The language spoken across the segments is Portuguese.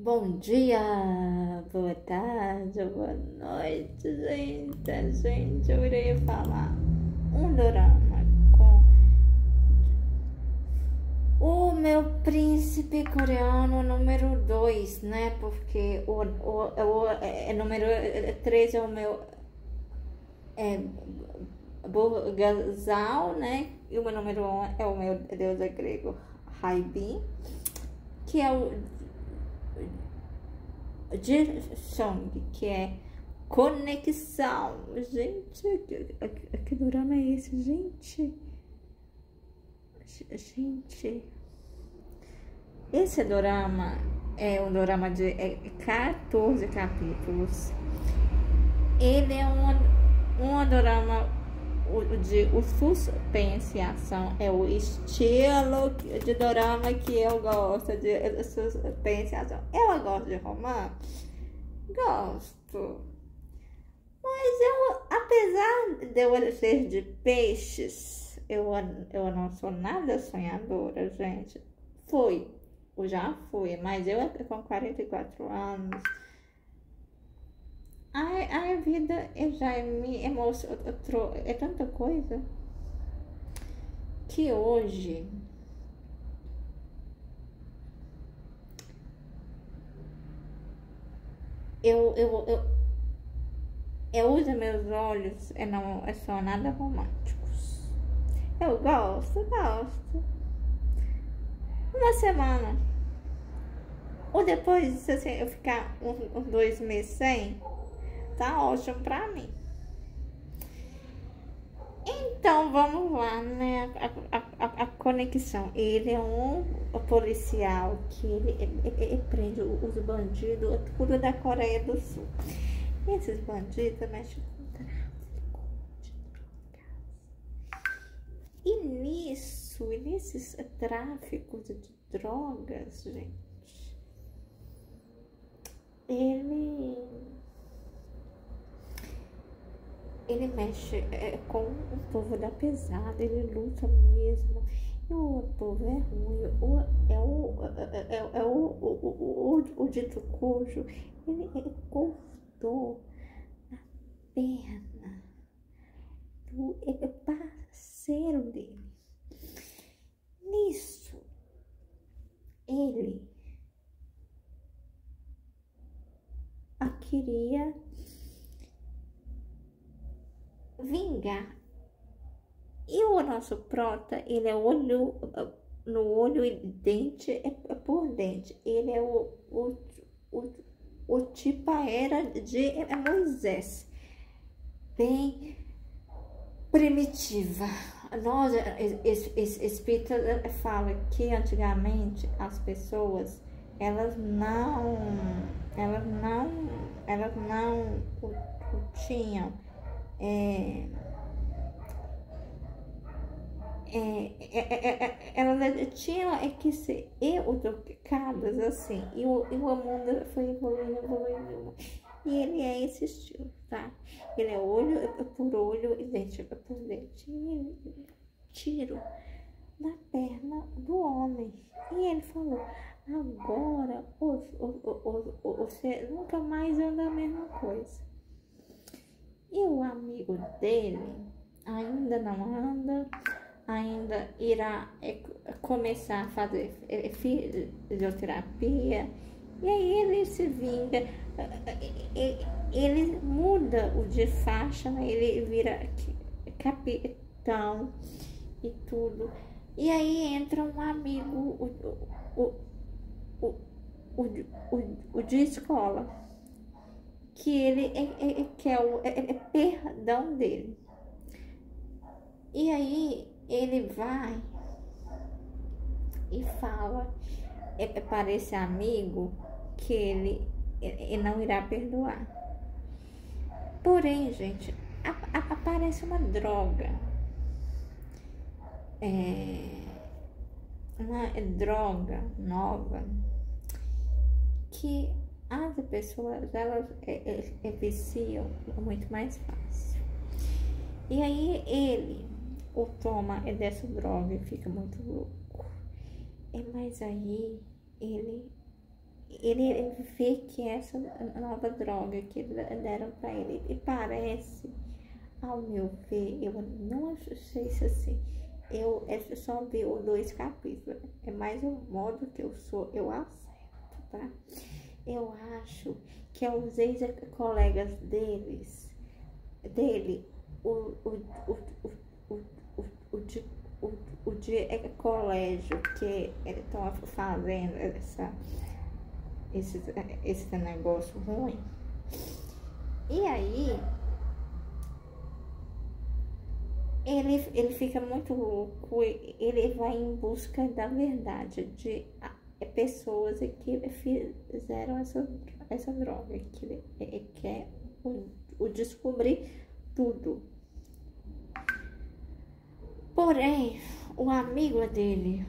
Bom dia, boa tarde, boa noite, gente. Gente, eu irei falar um dorama com o meu príncipe coreano número 2, né? Porque o, o, o é, número 3 é o meu é, Burgazal, né? E o meu número 1 um é o meu deus grego, Haibin, que é o Song, que é conexão. Gente, que, que drama é esse, gente? Gente, esse drama é um drama de é 14 capítulos. Ele é um, um drama o, de o suspense e ação é o estilo de dorama que eu gosto de suspense ação. Eu gosto de romance? Gosto. Mas eu, apesar de eu ser de peixes, eu, eu não sou nada sonhadora, gente. Fui, eu já fui, mas eu com 44 anos a, a vida já me emocionou, é tanta coisa que hoje eu, eu, eu, eu uso meus olhos e não é só nada românticos. Eu gosto, gosto. Uma semana. Ou depois, assim, eu ficar uns, uns dois meses sem, tá ótimo pra mim. Então vamos lá, né? A, a, a, a conexão. Ele é um policial que ele, ele, ele prende os bandidos tudo da Coreia do Sul. Esses bandidos mexem com tráfico de drogas. E nisso, nesses tráficos de drogas, gente, ele ele mexe é, com o povo da pesada, ele luta mesmo. E o povo é ruim, o, é o, é, é, é o, o, o, o, dito cujo, ele, ele cortou a perna do parceiro dele. Nisso, ele queria vingar. E o nosso prota, ele é olho no olho e dente é por dente. Ele é o, o, o, o tipo era de Moisés. Bem primitiva. Nós, espírita fala que antigamente as pessoas elas não elas não elas não tinham é, é, é, ela tinha é que ser educadas assim, e o, e o mundo foi evoluindo, evoluindo, e ele é esse estilo, tá? Ele é olho por olho e dente por dente, e tiro na perna do homem, e ele falou, agora você nunca mais anda a mesma coisa. E o amigo dele ainda não anda, ainda irá é, começar a fazer é, fisioterapia. E aí ele se vinga, ele muda o de faixa, né? ele vira capitão e tudo. E aí entra um amigo, o, o, o, o, de escola que ele é, é, é quer o é, é, perdão dele. E aí ele vai e fala é, é para esse amigo que ele, ele não irá perdoar. Porém, gente, aparece uma droga. É, uma droga nova que as pessoas elas é, é, é, viciam muito mais fácil. E aí ele o toma dessa droga e fica muito louco. É, mas aí ele ele vê que essa nova droga que deram para ele e parece, ao meu ver, eu não achei isso assim. Eu, eu só vi os dois capítulos. É mais um modo que eu sou, eu acerto, tá? Eu acho que os ex-colegas deles, dele, o, o, o, o, o, o, o, de, o, o de colégio que eles estão fazendo essa esse, esse negócio ruim. E aí, ele, ele fica muito louco, ele vai em busca da verdade de pessoas que fizeram essa, essa droga, que ele quer o, o descobrir tudo. Porém, o amigo dele,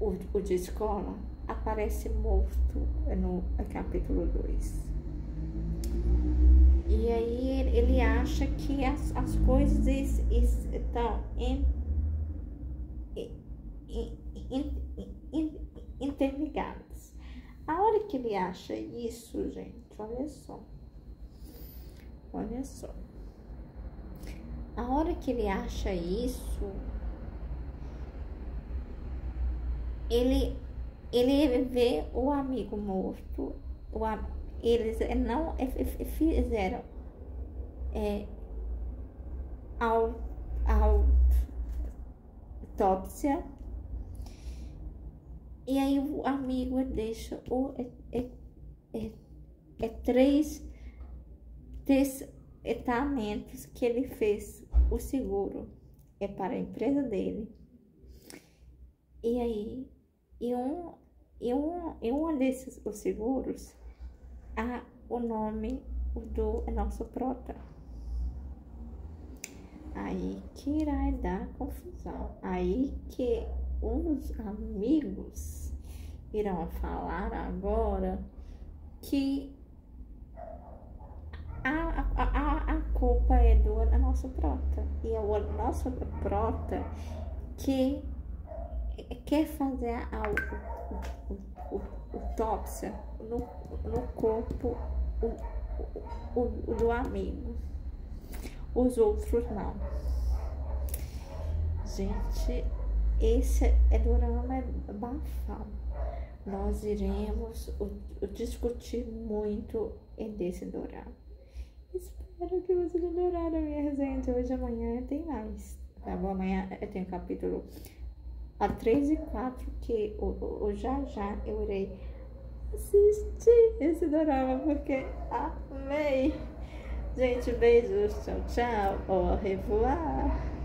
o, o de escola, aparece morto no capítulo 2. E aí ele acha que as, as coisas estão em, em, em, interligadas. A hora que ele acha isso, gente, olha só. Olha só. A hora que ele acha isso, ele ele vê o amigo morto, o, eles não fizeram é, autópsia e aí o amigo deixa o, é, é, é, é três testamentos que ele fez o seguro é para a empresa dele e aí e um, e um, e um desses os seguros, há o nome do nosso prota. Aí que irá dar confusão. Aí que os amigos irão falar agora que a, a, a, a culpa é do nosso prota. E é o nosso prota que quer fazer a autópsia no, no corpo o, o, o, do amigo. Os outros não. Gente, esse é drama é bafão. Nós iremos o, o discutir muito desse dorama. Espero que vocês adoraram a minha resenha de hoje. Amanhã tem mais. Tá bom? Amanhã tem o capítulo a 3 e 4 que o, o, o já já eu irei assistir esse drama porque amei. Gente, beijos, tchau, tchau, au revoir.